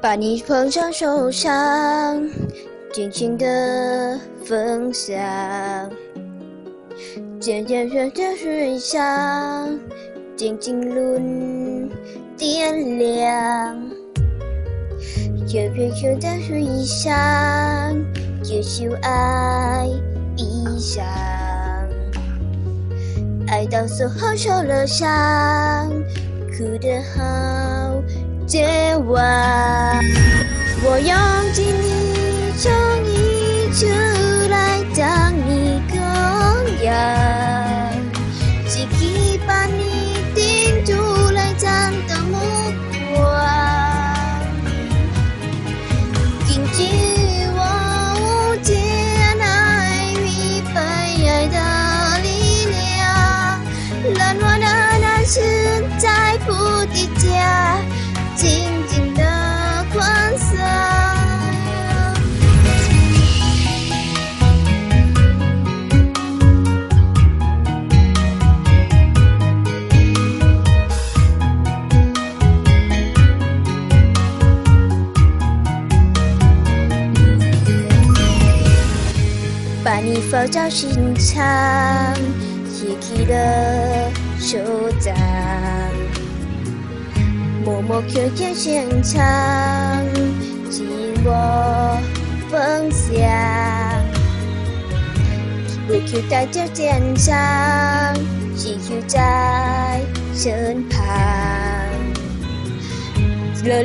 把你捧在手上，尽情的分享，渐渐单，睡一香，静静轮点亮。小片小的水乡，就秀爱一下。爱到最后受了伤，哭得好。绝望，我用尽把你放在心上，写起了手掌。默默悄悄现场，紧握分享，不求带着肩上，只求在身旁。热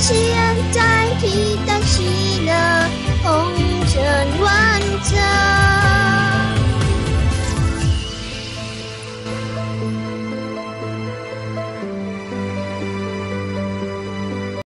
เ人在替代喜乐，红尘万丈。